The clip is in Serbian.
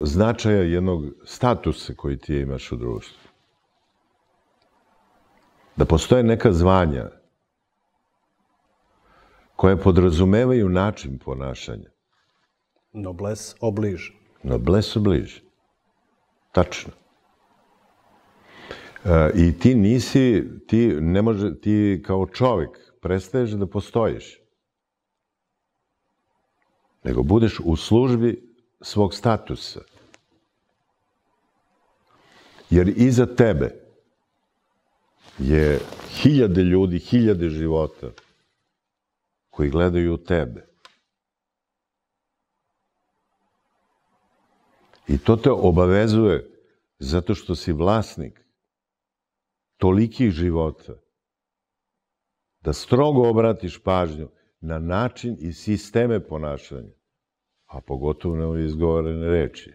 značaja jednog statusa koji ti imaš u društvu. Da postoje neka zvanja koje podrazumevaju način ponašanja. Nobles obliže. Nobles obliže. Tačno. E, I ti nisi, ti ne može, ti kao čovek prestaješ da postojiš. Nego budeš u službi svog statusa. Jer iza tebe je hiljade ljudi, hiljade života koji gledaju u tebe. I to te obavezuje zato što si vlasnik tolikih života da strogo obratiš pažnju na način i sisteme ponašanja, a pogotovo na izgovorene reči.